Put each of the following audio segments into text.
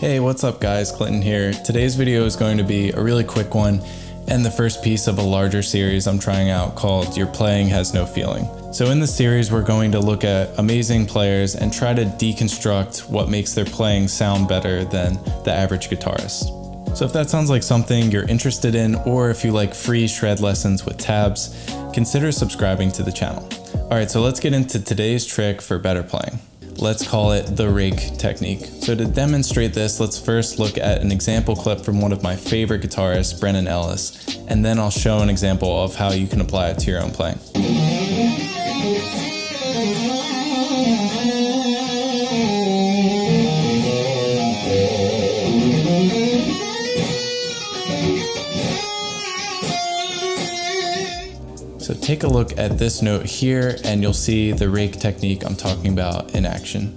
Hey, what's up guys? Clinton here. Today's video is going to be a really quick one and the first piece of a larger series I'm trying out called Your Playing Has No Feeling. So in this series, we're going to look at amazing players and try to deconstruct what makes their playing sound better than the average guitarist. So if that sounds like something you're interested in, or if you like free shred lessons with tabs, consider subscribing to the channel. Alright, so let's get into today's trick for better playing. Let's call it the rake technique. So to demonstrate this, let's first look at an example clip from one of my favorite guitarists, Brandon Ellis, and then I'll show an example of how you can apply it to your own playing. So take a look at this note here and you'll see the rake technique I'm talking about in action.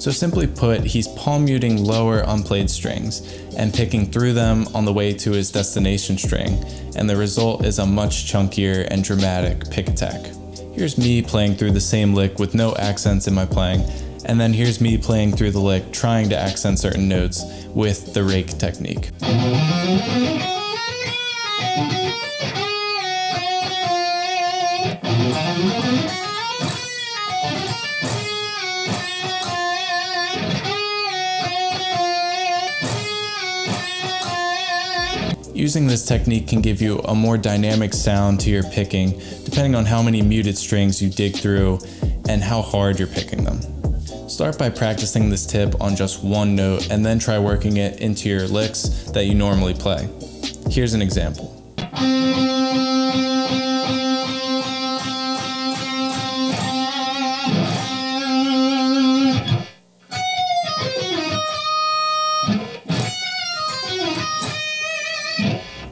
So simply put, he's palm muting lower unplayed strings and picking through them on the way to his destination string, and the result is a much chunkier and dramatic pick attack. Here's me playing through the same lick with no accents in my playing, and then here's me playing through the lick trying to accent certain notes with the rake technique. Using this technique can give you a more dynamic sound to your picking, depending on how many muted strings you dig through and how hard you're picking them. Start by practicing this tip on just one note and then try working it into your licks that you normally play. Here's an example.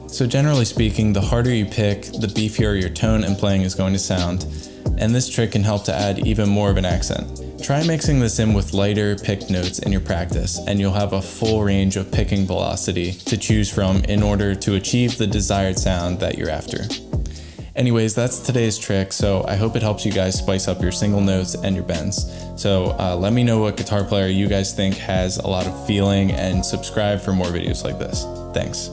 So generally speaking, the harder you pick, the beefier your tone and playing is going to sound, and this trick can help to add even more of an accent. Try mixing this in with lighter picked notes in your practice, and you'll have a full range of picking velocity to choose from in order to achieve the desired sound that you're after. Anyways, that's today's trick, so I hope it helps you guys spice up your single notes and your bends. So uh, let me know what guitar player you guys think has a lot of feeling and subscribe for more videos like this. Thanks.